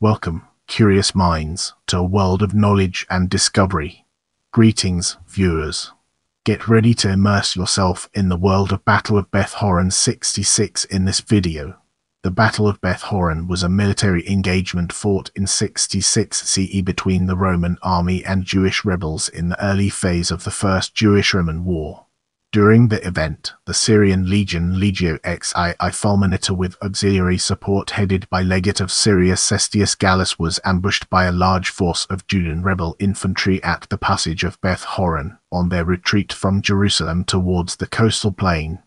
Welcome, curious minds, to a world of knowledge and discovery. Greetings, viewers. Get ready to immerse yourself in the world of Battle of Beth Horon 66 in this video. The Battle of Beth Horon was a military engagement fought in 66 CE between the Roman army and Jewish rebels in the early phase of the First Jewish-Roman War. During the event, the Syrian legion Legio XI Fulminata with auxiliary support headed by legate of Syria Cestius Gallus was ambushed by a large force of Judean rebel infantry at the passage of Beth Horon on their retreat from Jerusalem towards the coastal plain.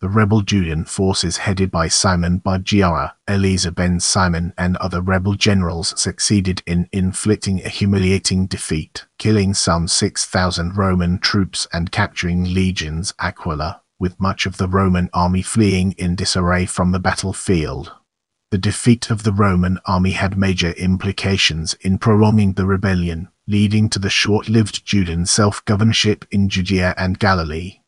The rebel Judean forces headed by Simon bar Giora, Eleazar ben Simon and other rebel generals succeeded in inflicting a humiliating defeat, killing some 6,000 Roman troops and capturing legions Aquila, with much of the Roman army fleeing in disarray from the battlefield. The defeat of the Roman army had major implications in prolonging the rebellion, leading to the short-lived Judean self-governorship in Judea and Galilee.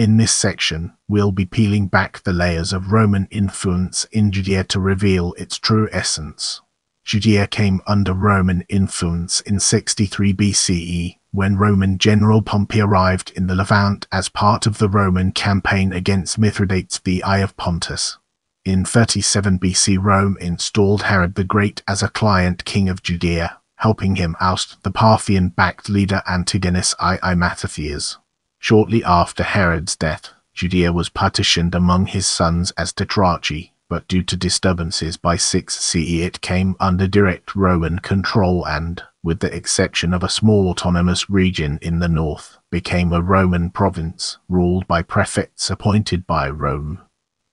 In this section, we'll be peeling back the layers of Roman influence in Judea to reveal its true essence. Judea came under Roman influence in 63 BCE when Roman general Pompey arrived in the Levant as part of the Roman campaign against Mithridates the Eye of Pontus. In 37 BC Rome installed Herod the Great as a client king of Judea, helping him oust the Parthian-backed leader Antigonus I Mattathias. Shortly after Herod's death, Judea was partitioned among his sons as tetrarchy, but due to disturbances by 6 CE it came under direct Roman control and, with the exception of a small autonomous region in the north, became a Roman province, ruled by prefects appointed by Rome.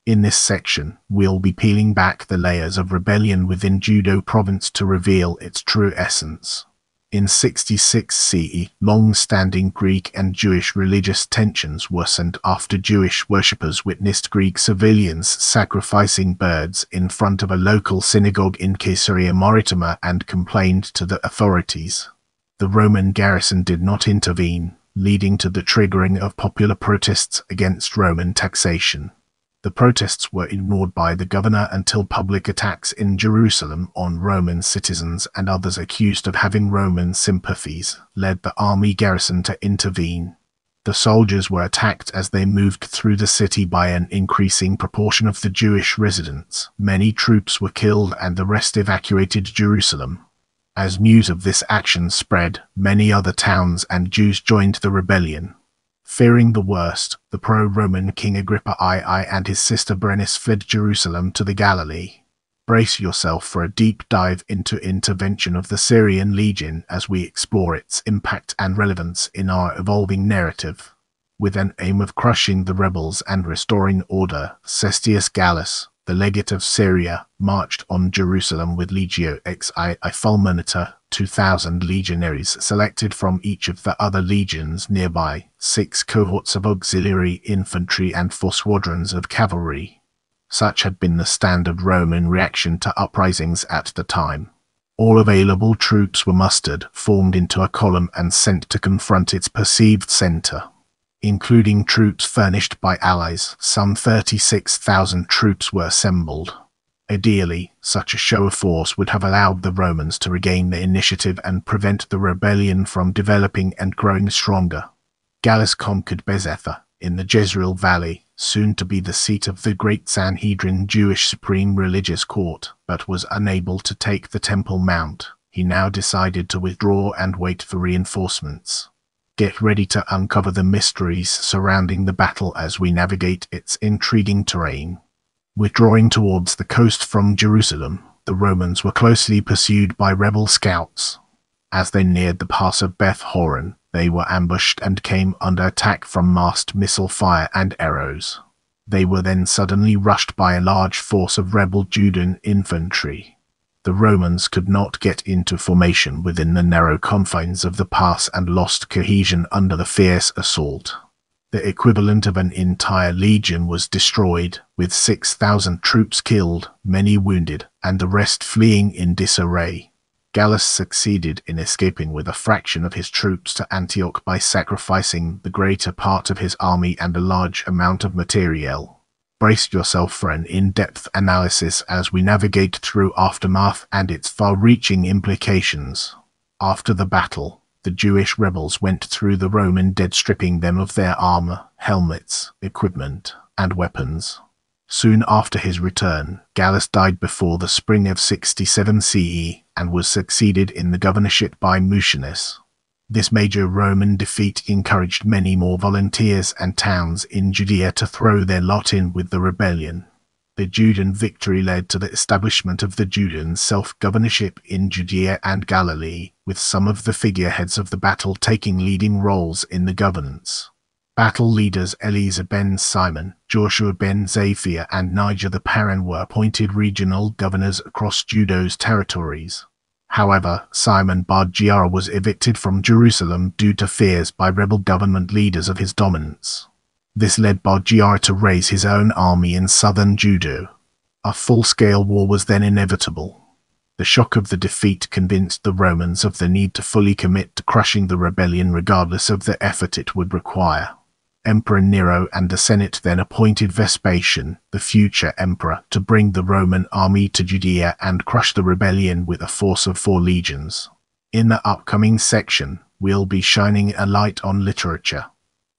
In this section, we'll be peeling back the layers of rebellion within Judaea province to reveal its true essence. In 66 CE, long-standing Greek and Jewish religious tensions worsened after Jewish worshippers witnessed Greek civilians sacrificing birds in front of a local synagogue in Caesarea Maritima and complained to the authorities. The Roman garrison did not intervene, leading to the triggering of popular protests against Roman taxation. The protests were ignored by the governor until public attacks in Jerusalem on Roman citizens and others accused of having Roman sympathies led the army garrison to intervene. The soldiers were attacked as they moved through the city by an increasing proportion of the Jewish residents. Many troops were killed and the rest evacuated Jerusalem. As news of this action spread, many other towns and Jews joined the rebellion. Fearing the worst, the pro-Roman King Agrippa II and his sister Berenice fled Jerusalem to the Galilee. Brace yourself for a deep dive into intervention of the Syrian legion as we explore its impact and relevance in our evolving narrative. With an aim of crushing the rebels and restoring order, Cestius Gallus, the legate of Syria, marched on Jerusalem with Legio XI Fulminata 2,000 legionaries selected from each of the other legions nearby, six cohorts of auxiliary infantry and four squadrons of cavalry. Such had been the standard Roman reaction to uprisings at the time. All available troops were mustered, formed into a column and sent to confront its perceived centre. Including troops furnished by allies, some 36,000 troops were assembled. Ideally, such a show of force would have allowed the Romans to regain the initiative and prevent the rebellion from developing and growing stronger. Gallus conquered Bezetha, in the Jezreel Valley, soon to be the seat of the Great Sanhedrin Jewish Supreme Religious Court, but was unable to take the Temple Mount. He now decided to withdraw and wait for reinforcements. Get ready to uncover the mysteries surrounding the battle as we navigate its intriguing terrain. Withdrawing towards the coast from Jerusalem, the Romans were closely pursued by rebel scouts. As they neared the pass of Beth Horon, they were ambushed and came under attack from massed missile fire and arrows. They were then suddenly rushed by a large force of rebel Judean infantry. The Romans could not get into formation within the narrow confines of the pass and lost cohesion under the fierce assault. The equivalent of an entire legion was destroyed, with 6,000 troops killed, many wounded, and the rest fleeing in disarray. Gallus succeeded in escaping with a fraction of his troops to Antioch by sacrificing the greater part of his army and a large amount of materiel. Brace yourself for an in-depth analysis as we navigate through Aftermath and its far-reaching implications. After the battle, the Jewish rebels went through the Roman dead stripping them of their armor, helmets, equipment, and weapons. Soon after his return, Gallus died before the spring of 67 CE and was succeeded in the governorship by Mucianus. This major Roman defeat encouraged many more volunteers and towns in Judea to throw their lot in with the rebellion. The Judean victory led to the establishment of the Judean self-governorship in Judea and Galilee, with some of the figureheads of the battle taking leading roles in the governance. Battle leaders Eleazar ben Simon, Joshua ben Zaphir, and Niger the Perean were appointed regional governors across Judaea's territories. However, Simon Bar Giora was evicted from Jerusalem due to fears by rebel government leaders of his dominance. This led Bar Giara to raise his own army in southern Judaea. A full-scale war was then inevitable. The shock of the defeat convinced the Romans of the need to fully commit to crushing the rebellion regardless of the effort it would require. Emperor Nero and the Senate then appointed Vespasian, the future emperor, to bring the Roman army to Judea and crush the rebellion with a force of four legions. In the upcoming section, we'll be shining a light on literature.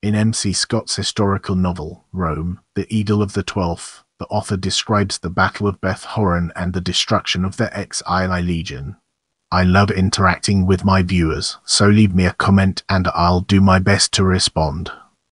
In M.C. Scott's historical novel, Rome, The Eagle of the Twelfth, the author describes the Battle of Beth Horon and the destruction of the Ex-Ili Legion. I love interacting with my viewers, so leave me a comment and I'll do my best to respond.